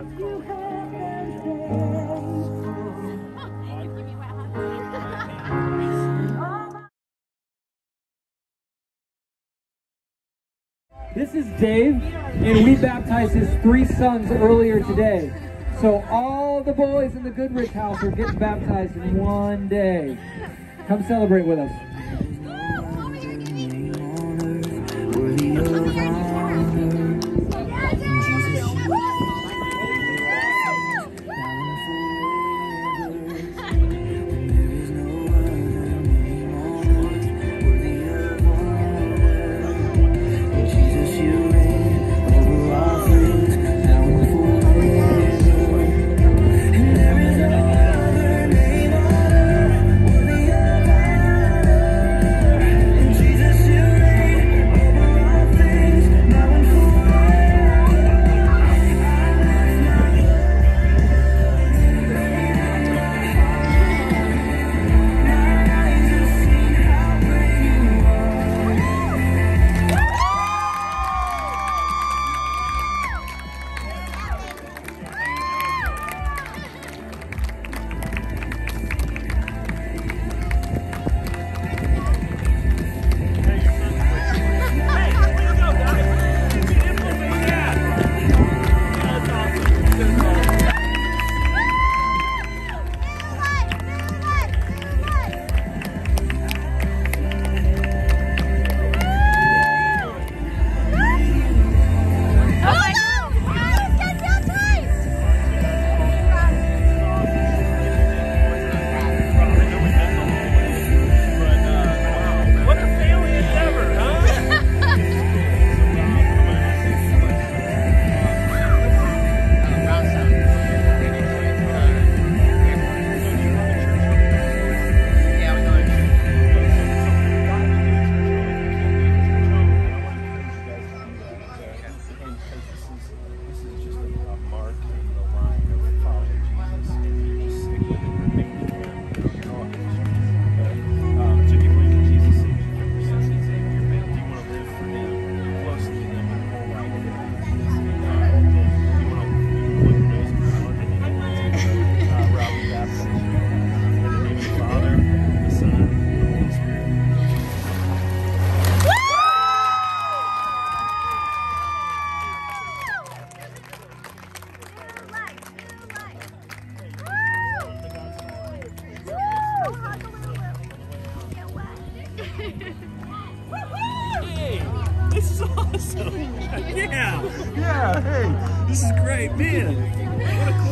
This is Dave, and we baptized his three sons earlier today. So all the boys in the Goodrich house are getting baptized in one day. Come celebrate with us. so, yeah. Yeah, hey, this is great, man. What a cool